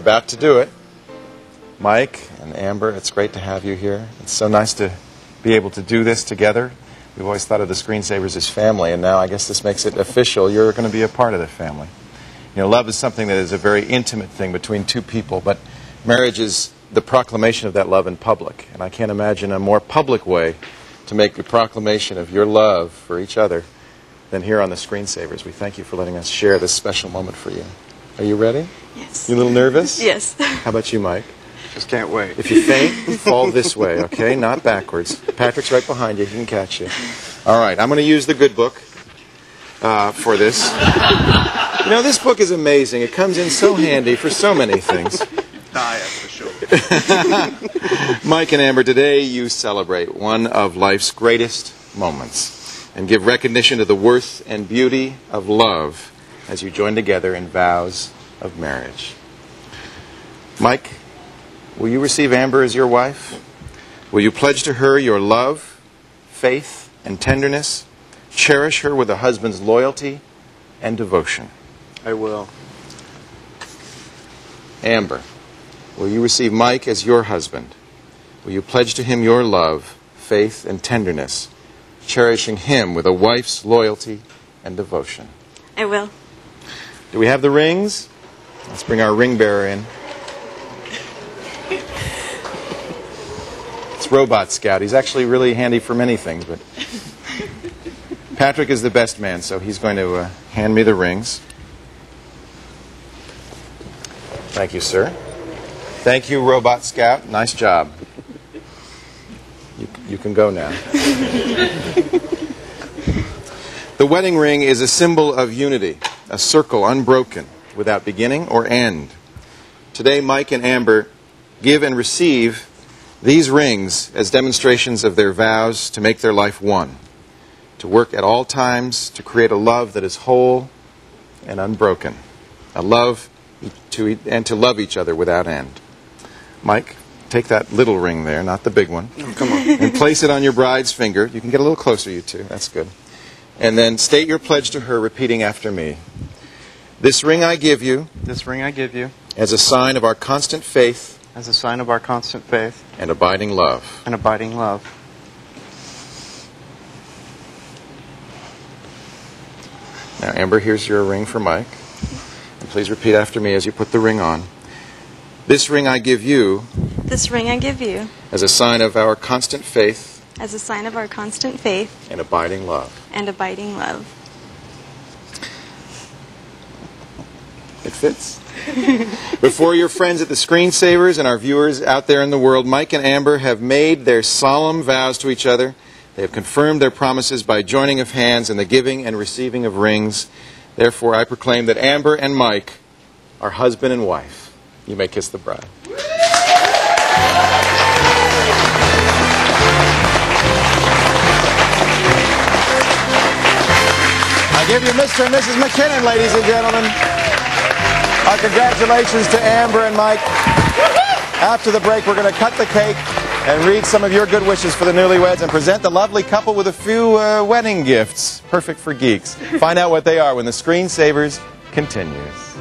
about to do it. Mike and Amber, it's great to have you here. It's so nice to be able to do this together. We've always thought of the screensavers as family, and now I guess this makes it official. You're going to be a part of the family. You know, love is something that is a very intimate thing between two people, but marriage is the proclamation of that love in public. And I can't imagine a more public way to make the proclamation of your love for each other than here on the screensavers. We thank you for letting us share this special moment for you. Are you ready? Yes. You a little nervous? Yes. How about you, Mike? Just can't wait. If you faint, fall this way, okay? Not backwards. Patrick's right behind you. He can catch you. All right, I'm going to use the good book uh, for this. You know, this book is amazing. It comes in so handy for so many things. Diet for sure. Mike and Amber, today you celebrate one of life's greatest moments and give recognition to the worth and beauty of love as you join together in vows of marriage. Mike, will you receive Amber as your wife? Will you pledge to her your love, faith, and tenderness? Cherish her with a husband's loyalty and devotion. I will. Amber, will you receive Mike as your husband? Will you pledge to him your love, faith, and tenderness, cherishing him with a wife's loyalty and devotion? I will. Do we have the rings? Let's bring our ring bearer in. It's Robot Scout. He's actually really handy for many things, but Patrick is the best man, so he's going to uh, hand me the rings. Thank you, sir. Thank you, Robot Scout. Nice job. You, you can go now. the wedding ring is a symbol of unity, a circle unbroken, without beginning or end. Today, Mike and Amber give and receive these rings as demonstrations of their vows to make their life one, to work at all times to create a love that is whole and unbroken, a love to, and to love each other without end. Mike, take that little ring there, not the big one, oh, Come on. and place it on your bride's finger. You can get a little closer, you two. That's good. And then state your pledge to her, repeating after me. This ring I give you This ring I give you as a sign of our constant faith as a sign of our constant faith and abiding love. and abiding love. Now, Amber, here's your ring for Mike. And please repeat after me as you put the ring on. This ring I give you This ring I give you as a sign of our constant faith as a sign of our constant faith and abiding love. and abiding love. Before your friends at the screensavers and our viewers out there in the world, Mike and Amber have made their solemn vows to each other. They have confirmed their promises by joining of hands and the giving and receiving of rings. Therefore, I proclaim that Amber and Mike are husband and wife. You may kiss the bride. I give you Mr. and Mrs. McKinnon, ladies and gentlemen. Our congratulations to Amber and Mike. After the break, we're going to cut the cake and read some of your good wishes for the newlyweds and present the lovely couple with a few uh, wedding gifts, perfect for geeks. Find out what they are when the screensavers continues.